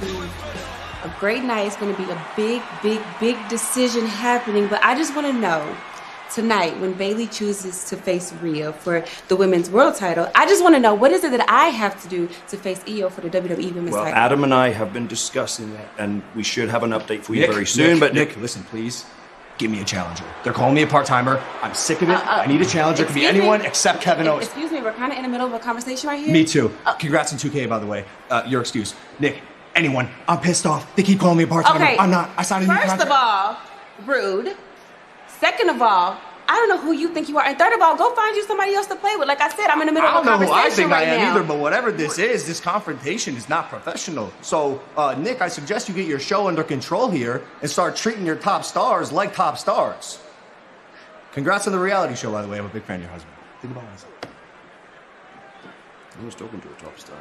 to be a great night. It's going to be a big, big, big decision happening. But I just want to know tonight when Bayley chooses to face Rhea for the women's world title. I just want to know what is it that I have to do to face IYO for the WWE women's Well, title. Adam and I have been discussing that, and we should have an update for you Nick, very soon. Nick, but Nick, listen, please. Give me a challenger. They're calling me a part timer. I'm sick of it. I need a challenger. It could be Uh, Excuse me? anyone except Kevin Owens. Excuse me, we're kind of in the middle of a conversation right here. Me too. Congrats on 2K, by the way. Uh, your excuse. Nick, anyone. I'm pissed off. They keep calling me a part timer. Okay. I'm not. I signed a new First contract. of all, rude. Second of all, I don't know who you think you are. And third of all, go find you somebody else to play with. Like I said, I'm in the middle of a conversation I don't know who I conversation think I am now. either, but whatever this is, this confrontation is not professional. So, uh, Nick, I suggest you get your show under control here and start treating your top stars like top stars. Congrats on the reality show, by the way. I'm a big fan of your husband. Think about what I said. I was talking to a top star.